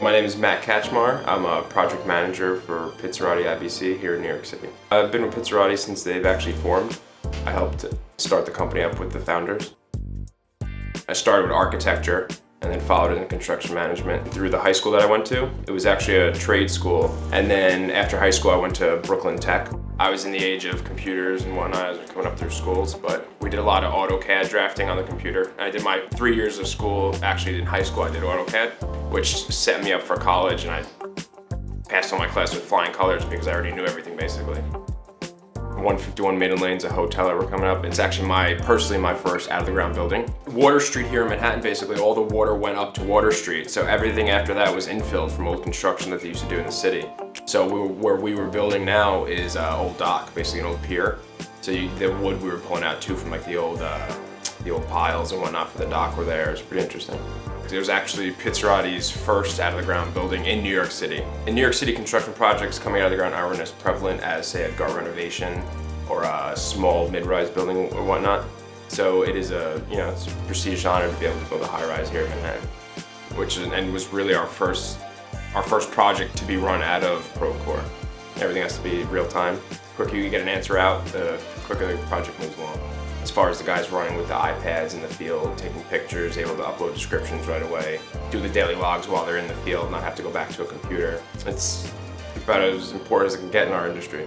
My name is Matt Kachmar. I'm a project manager for Pizzarotti IBC here in New York City. I've been with Pizzarotti since they've actually formed. I helped start the company up with the founders. I started with architecture and then followed in construction management through the high school that I went to. It was actually a trade school. And then after high school, I went to Brooklyn Tech. I was in the age of computers and whatnot as was coming up through schools, but we did a lot of AutoCAD drafting on the computer. I did my three years of school, actually in high school I did AutoCAD, which set me up for college and I passed all my classes with flying colors because I already knew everything basically. 151 Maiden Lane's a hotel that we're coming up. It's actually my, personally my first out of the ground building. Water Street here in Manhattan, basically all the water went up to Water Street. So everything after that was infilled from old construction that they used to do in the city. So we were, where we were building now is uh, old dock, basically an old pier. So you, the wood we were pulling out too from like the old, uh, the old piles and whatnot for the dock were there. It's pretty interesting. It was actually Pizzarotti's first out-of-the-ground building in New York City. In New York City, construction projects coming out of the ground aren't as prevalent as, say, a gut renovation or a small mid-rise building or whatnot. So it is a, you know, it's a prestigious honor to be able to build a high-rise here in Manhattan, which is, and was really our first, our first project to be run out of Procore. Everything has to be real time. The quicker you get an answer out, the quicker the project moves along as far as the guys running with the iPads in the field, taking pictures, able to upload descriptions right away, do the daily logs while they're in the field, not have to go back to a computer. It's about as important as it can get in our industry.